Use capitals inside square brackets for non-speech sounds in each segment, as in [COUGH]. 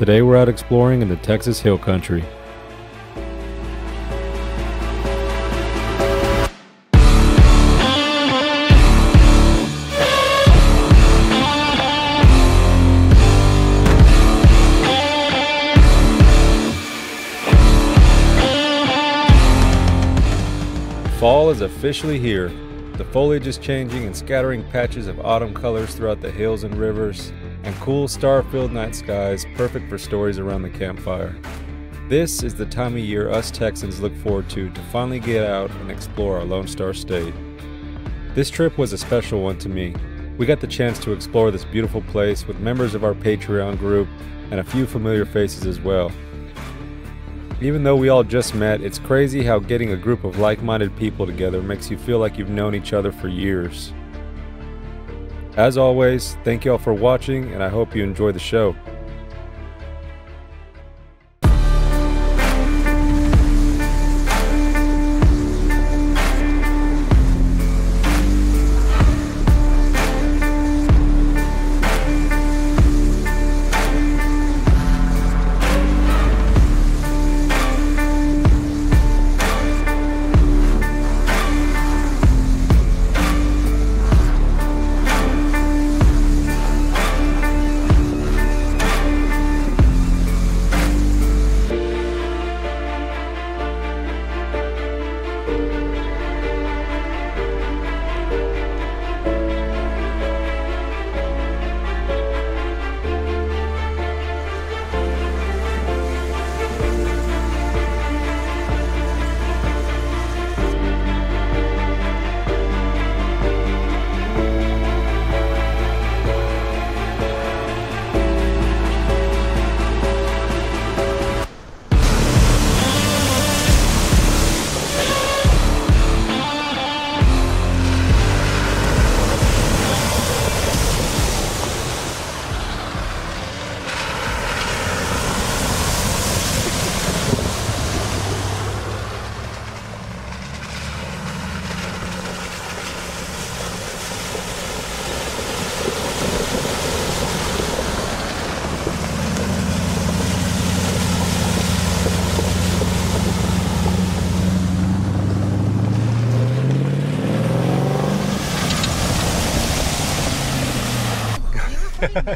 Today we're out exploring in the Texas Hill Country. Fall is officially here. The foliage is changing and scattering patches of autumn colors throughout the hills and rivers, and cool star-filled night skies perfect for stories around the campfire. This is the time of year us Texans look forward to to finally get out and explore our Lone Star State. This trip was a special one to me. We got the chance to explore this beautiful place with members of our Patreon group and a few familiar faces as well. Even though we all just met, it's crazy how getting a group of like minded people together makes you feel like you've known each other for years. As always, thank you all for watching, and I hope you enjoy the show.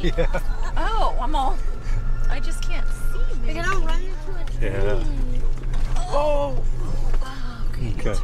[LAUGHS] yeah. Oh, I'm all. I just can't see. You're gonna run into a tree. Yeah. Oh. oh okay. Okay.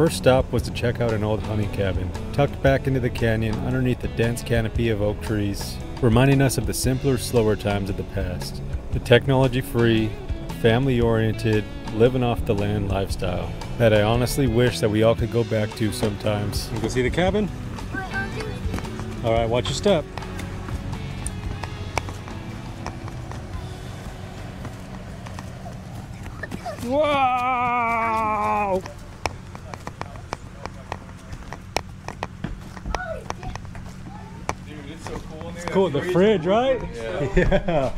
First stop was to check out an old honey cabin, tucked back into the canyon underneath a dense canopy of oak trees, reminding us of the simpler, slower times of the past. The technology free, family oriented, living off the land lifestyle that I honestly wish that we all could go back to sometimes. You go see the cabin? All right, watch your step. Wow! Dude, it's so cool in there. The fridge, right? Yeah.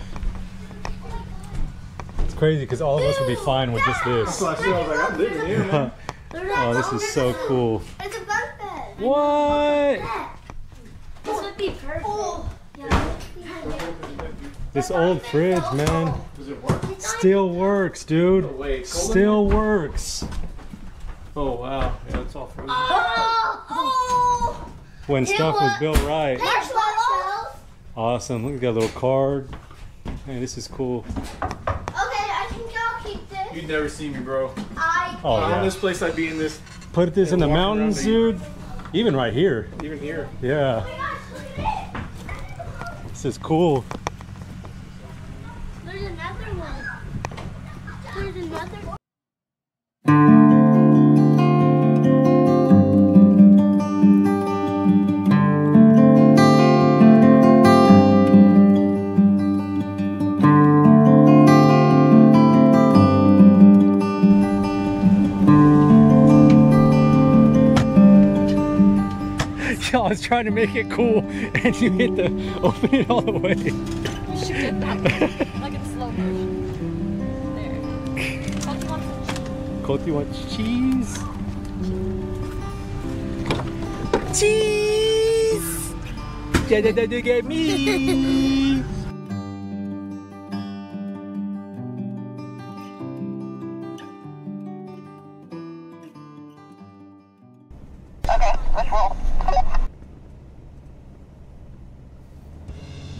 It's crazy because all of us would be fine with just this. So I was like, I'm living here, man. [LAUGHS] Oh, this is so cool. It's a bunk bed. What? This would be perfect. Oh. This old fridge, man, Does it work? still works, dude. Oh, wait, cold in Still works. Oh, wow. Yeah, it's all frozen. Oh, oh. When stuff was built right. Marshmallows. Awesome. Look, we got a little card. Man, this is cool. Okay, I think I'll keep this. You'd never see me, bro. I. Oh, On yeah. this place, I'd be in this, Put this in the walking around mountains, the- dude. Even right here. even here. Yeah. Oh this is cool. Was trying to make it cool, and you hit the open it all the way. You should get that like in slow motion. There. Oh, you want some Colt, you want cheese? Cheese! Yeah, yeah, yeah, yeah, get me!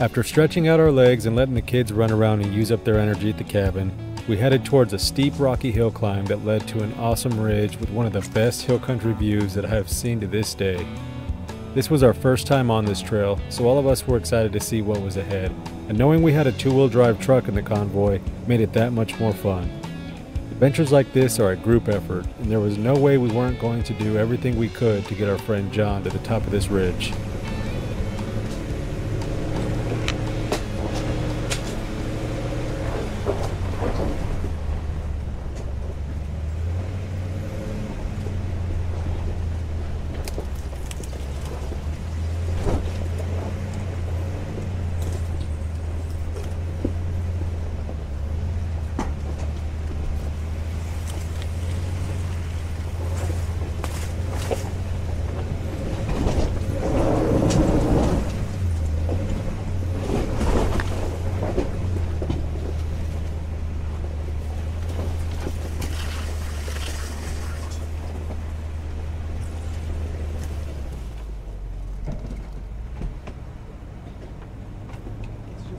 After stretching out our legs and letting the kids run around and use up their energy at the cabin, we headed towards a steep rocky hill climb that led to an awesome ridge with one of the best hill country views that I have seen to this day. This was our first time on this trail, so all of us were excited to see what was ahead, and knowing we had a two wheel drive truck in the convoy made it that much more fun. Adventures like this are a group effort, and there was no way we weren't going to do everything we could to get our friend John to the top of this ridge.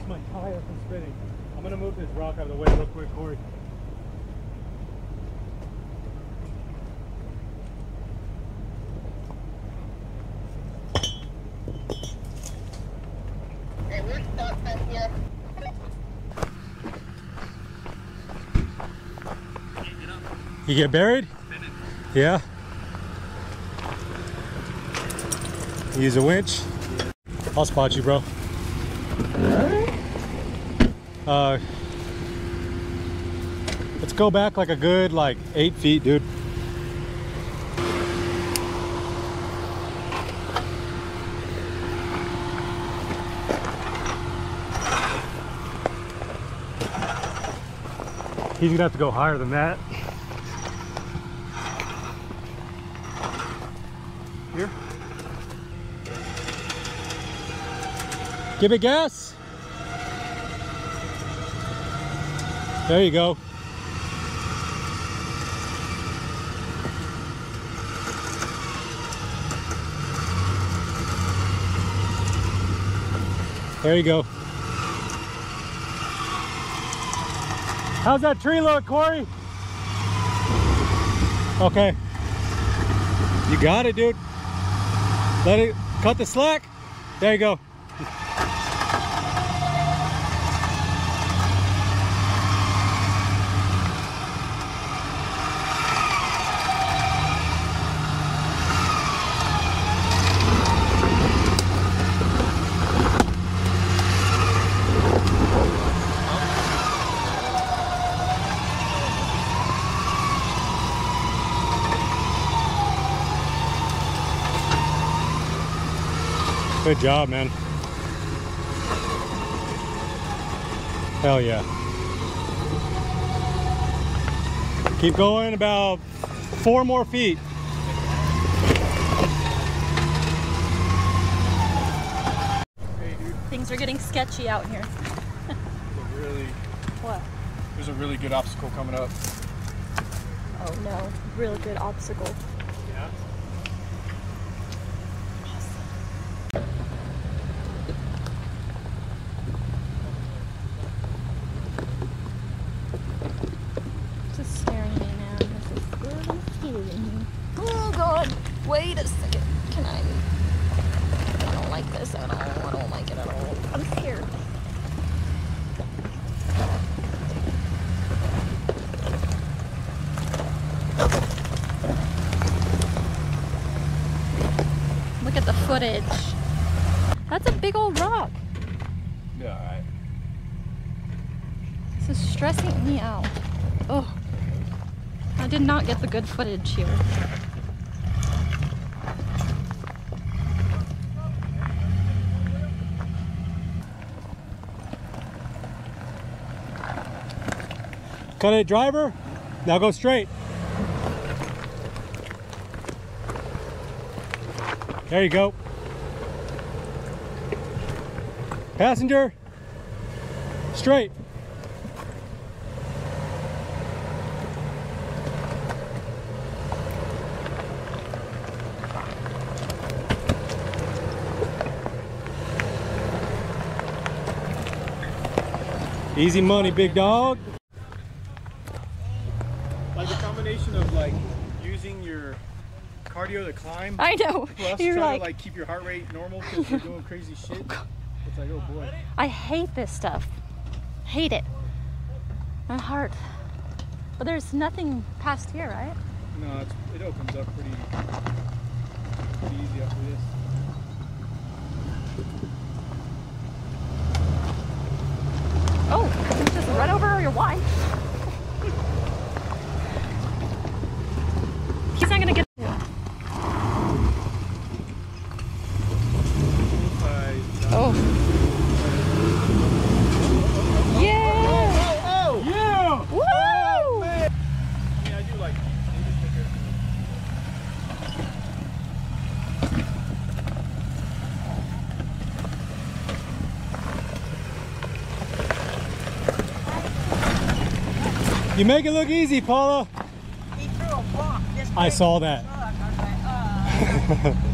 It's just my tire from spinning. I'm gonna move this rock out of the way real quick, Corey. You get buried? Yeah. Use a winch. I'll spot you, bro. Uh, let's go back like a good like eight feet, dude. He's gonna have to go higher than that. Here. Give it gas. There you go. There you go. How's that tree look, Corey? Okay. You got it, dude. Let it cut the slack. There you go. Good job, man. Hell yeah. Keep going about four more feet. Things are getting sketchy out here. Really, What? there's a really good obstacle coming up. Oh no, really good obstacle. Yeah. Just staring at me now. This is good and scary. Oh god, wait a second. Can I? I don't like this at all. I don't like it at all. I'm scared. Look at the footage. That's a big old rock. Yeah, alright. This is stressing me out. Oh, I did not get the good footage here. Cut it, driver. Now go straight. There you go. Passenger. Straight. Easy money, big dog. Like a combination of like using your cardio to climb, I know. plus You're trying like, to like keep your heart rate normal because you're doing crazy [LAUGHS] oh, shit. It's like, oh boy. I hate this stuff. Hate it. My heart. But there's nothing past here, right? No, it's, it opens up pretty, pretty easy after this. Oh, you just run over your wife. [LAUGHS] He's not gonna get. Oh. Yeah! Oh, yeah! Woo! I mean, I do like. I just think it- You make it look easy, Paula. He threw a block this I saw that. truck. I was like, uh. [LAUGHS]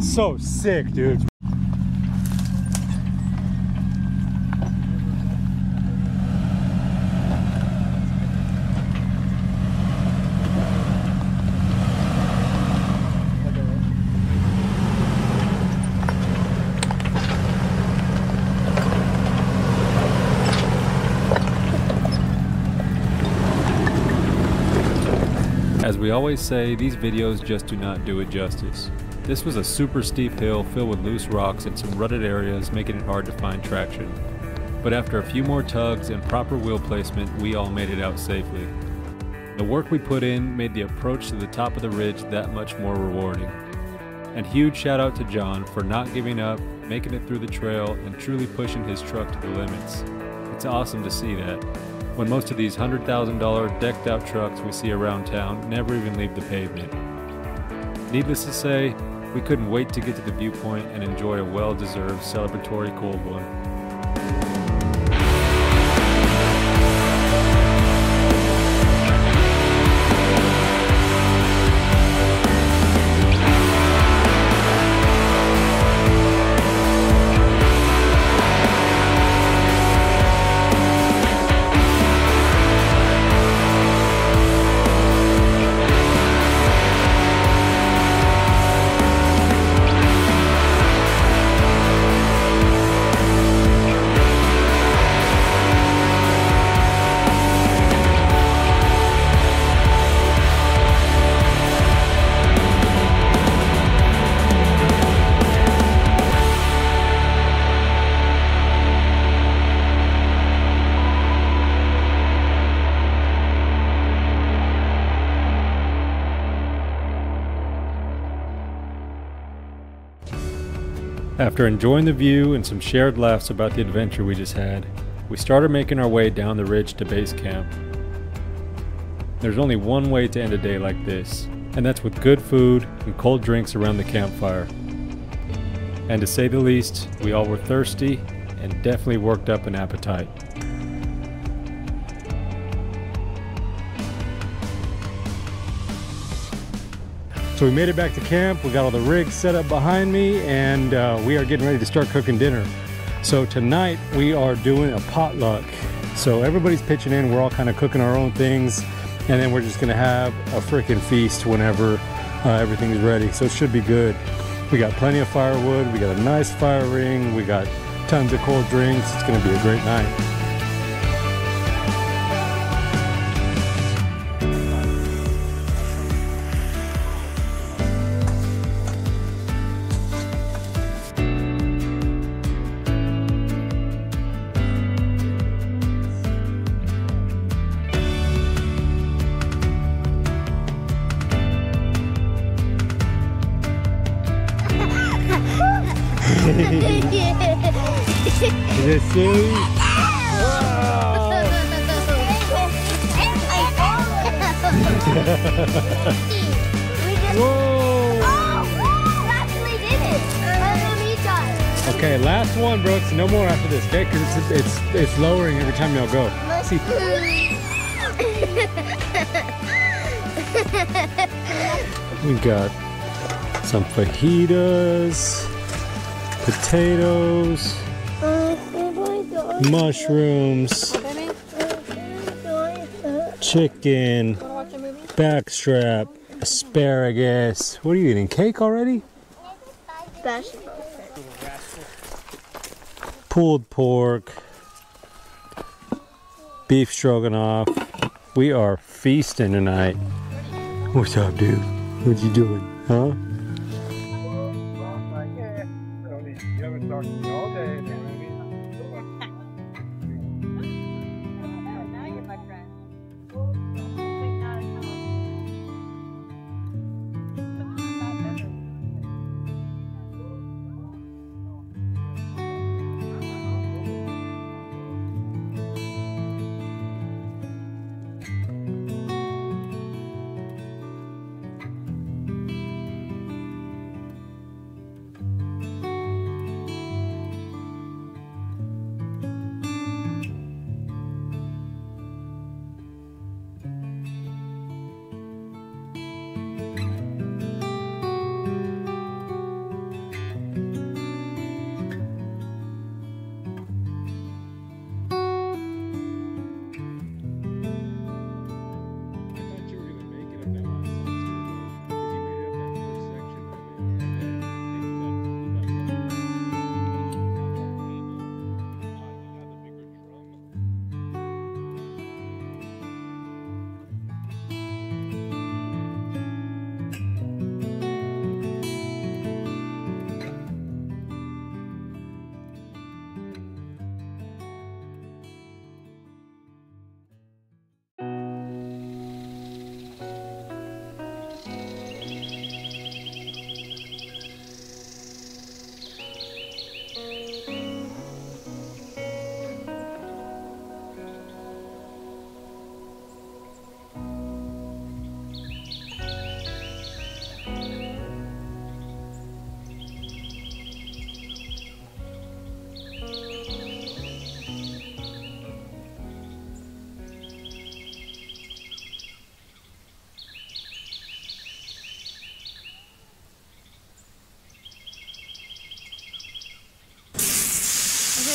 So sick, dude. As we always say, these videos just do not do it justice. This was a super steep hill filled with loose rocks and some rutted areas making it hard to find traction. But after a few more tugs and proper wheel placement, we all made it out safely. The work we put in made the approach to the top of the ridge that much more rewarding. And huge shout out to John for not giving up, making it through the trail, and truly pushing his truck to the limits. It's awesome to see that, when most of these $100,000 decked out trucks we see around town never even leave the pavement. Needless to say, we couldn't wait to get to the viewpoint and enjoy a well deserved celebratory cold one. After enjoying the view and some shared laughs about the adventure we just had, we started making our way down the ridge to base camp. There's only one way to end a day like this, and that's with good food and cold drinks around the campfire. And to say the least, we all were thirsty and definitely worked up an appetite. So we made it back to camp. We got all the rigs set up behind me, and uh, we are getting ready to start cooking dinner. So tonight we are doing a potluck. So everybody's pitching in. We're all kind of cooking our own things, and then we're just gonna have a freaking feast whenever uh, everything's ready. So it should be good. We got plenty of firewood. We got a nice fire ring. We got tons of cold drinks. It's gonna be a great night. It? Okay, last one, Brooks. No more after this, okay? Because it's, it's it's lowering every time y'all go. See, [LAUGHS] we got some fajitas, potatoes, mushrooms, chicken, backstrap, asparagus. What are you eating? Cake already? Pulled pork, beef stroganoff. We are feasting tonight. What's up, dude? What you doing? Huh?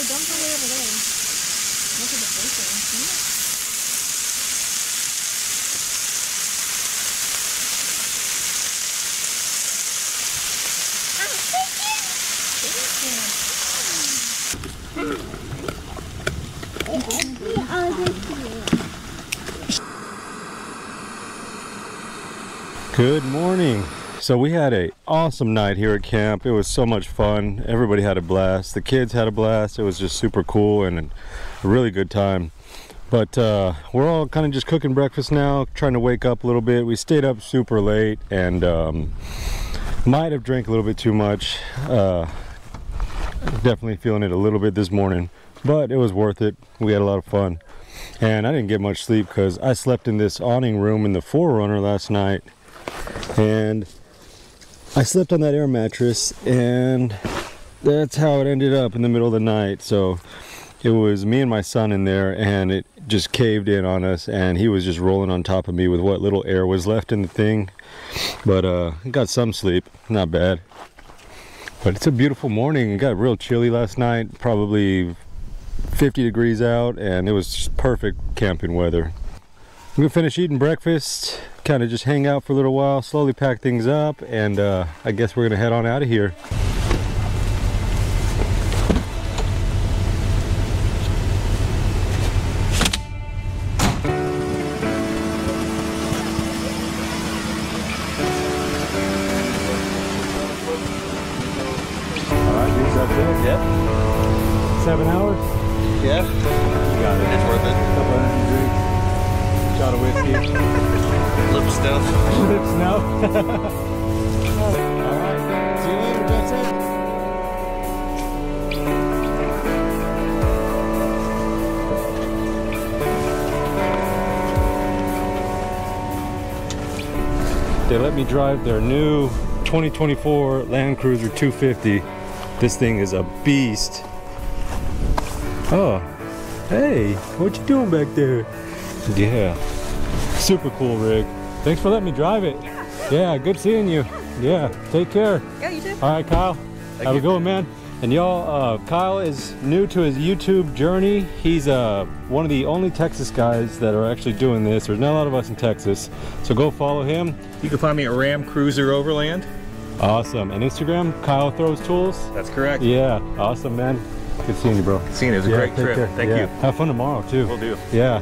Okay, don't go way over there. Look at the bacon. See it? Good morning. So we had a awesome night here at camp. It was so much fun. Everybody had a blast. The kids had a blast. It was just super cool and a really good time. But uh, we're all kind of just cooking breakfast now, trying to wake up a little bit. We stayed up super late and um, might have drank a little bit too much. Uh, definitely feeling it a little bit this morning, but it was worth it. We had a lot of fun. And I didn't get much sleep because I slept in this awning room in the 4Runner last night and I slept on that air mattress and that's how it ended up in the middle of the night. So it was me and my son in there and it just caved in on us and he was just rolling on top of me with what little air was left in the thing. But uh got some sleep not bad. But it's a beautiful morning. It got real chilly last night probably 50 degrees out and it was perfect camping weather I'm gonna finish eating breakfast, kind of just hang out for a little while, slowly pack things up, and uh, I guess we're gonna head on out of here. They let me drive their new 2024 Land Cruiser 250. This thing is a beast. Oh, hey, what you doing back there? Yeah, super cool rig. Thanks for letting me drive it. Yeah, good seeing you. Yeah, take care. Yeah, you too. All right, Kyle. Have a good one, man. And y'all, uh, Kyle is new to his YouTube journey. He's uh, one of the only Texas guys that are actually doing this. There's not a lot of us in Texas. So go follow him. You can find me at Ram Cruiser Overland. Awesome. And Instagram, Kyle Throws Tools. That's correct. Yeah, awesome, man. Good seeing you, bro. Seeing it was a Yeah, great trip. care. Thank Yeah. you. Have fun tomorrow, too. We'll do. Yeah.